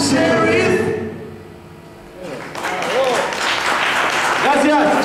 sheriff. Gracias.